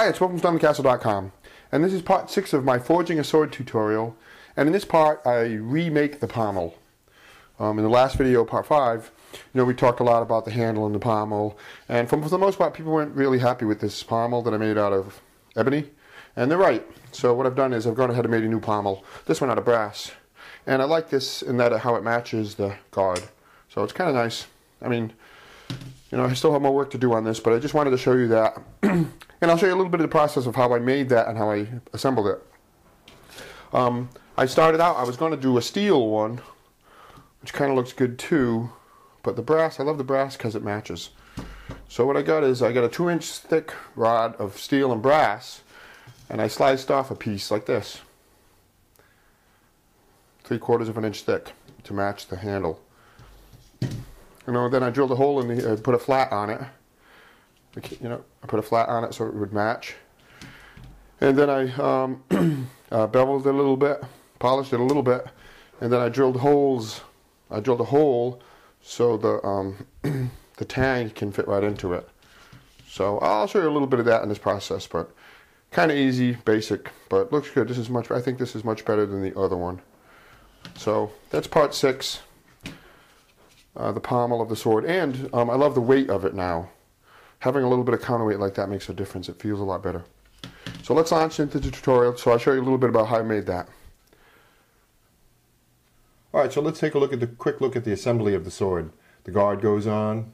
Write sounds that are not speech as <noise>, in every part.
Hi, it's Will from StormTheCastle.com, and this is part 6 of my Forging a Sword tutorial, and in this part I remake the pommel. Um, in the last video, part 5, you know, we talked a lot about the handle and the pommel, and for, for the most part people weren't really happy with this pommel that I made out of ebony, and they're right. So what I've done is I've gone ahead and made a new pommel, this one out of brass, and I like this in that how it matches the guard, so it's kind of nice. I mean, you know, I still have more work to do on this, but I just wanted to show you that. <clears throat> and I'll show you a little bit of the process of how I made that and how I assembled it. Um, I started out, I was going to do a steel one, which kind of looks good too, but the brass, I love the brass because it matches. So what I got is I got a two inch thick rod of steel and brass, and I sliced off a piece like this. Three quarters of an inch thick to match the handle. You know, then I drilled a hole in the, uh, put a flat on it. You know, I put a flat on it so it would match. And then I um, <clears throat> uh, beveled it a little bit, polished it a little bit, and then I drilled holes. I drilled a hole so the um, <clears throat> the tang can fit right into it. So I'll show you a little bit of that in this process, but kind of easy, basic, but looks good. This is much. I think this is much better than the other one. So that's part six uh, the pommel of the sword. And um, I love the weight of it now. Having a little bit of counterweight like that makes a difference. It feels a lot better. So let's launch into the tutorial. So I'll show you a little bit about how I made that. Alright, so let's take a look at the quick look at the assembly of the sword. The guard goes on,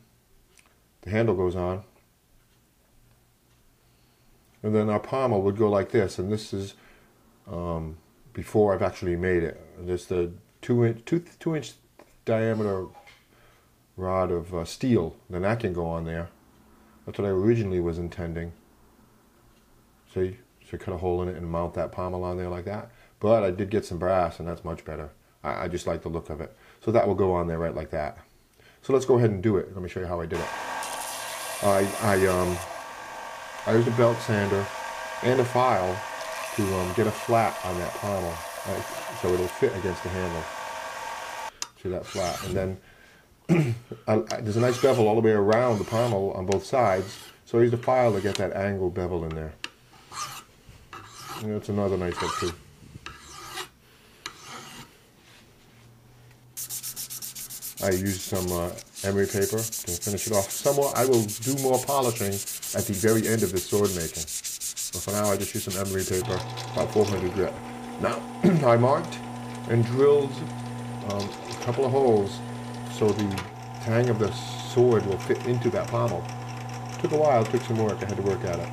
the handle goes on, and then our pommel would go like this, and this is um, before I've actually made it. There's the two inch, two, two inch diameter rod of uh, steel, then that can go on there. That's what I originally was intending. See, so cut a hole in it and mount that pommel on there like that. But I did get some brass, and that's much better. I, I just like the look of it. So that will go on there right like that. So let's go ahead and do it. Let me show you how I did it. I, I, um, I used a belt sander and a file to um, get a flat on that pommel, right, so it'll fit against the handle. See that flat, and then <clears throat> there's a nice bevel all the way around the pommel on both sides. So I used a file to get that angled bevel in there. And that's another nice look too. I used some uh, emery paper to finish it off. Somewhat, I will do more polishing at the very end of this sword making. But for now, I just use some emery paper, about 400 grit. Now, <clears throat> I marked and drilled um, a couple of holes so the tang of the sword will fit into that pommel. Took a while, took some work, I had to work at it.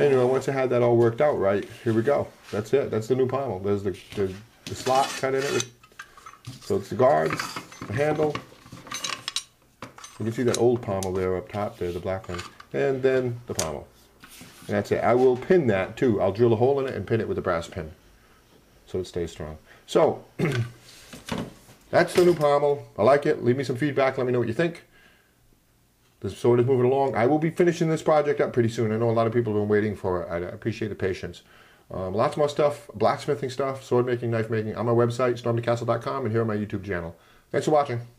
Anyway, once I had that all worked out right, here we go. That's it, that's the new pommel. There's the, the, the slot cut in it. With, so it's the guard, the handle. You can see that old pommel there up top there, the black one. And then the pommel. And that's it. I will pin that too. I'll drill a hole in it and pin it with a brass pin so it stays strong. So, <clears throat> that's the new pommel. I like it. Leave me some feedback. Let me know what you think. The sword is moving along. I will be finishing this project up pretty soon. I know a lot of people have been waiting for it. I appreciate the patience. Um, lots more stuff, blacksmithing stuff, sword making, knife making on my website, stormthecastle.com, and here on my YouTube channel. Thanks for watching.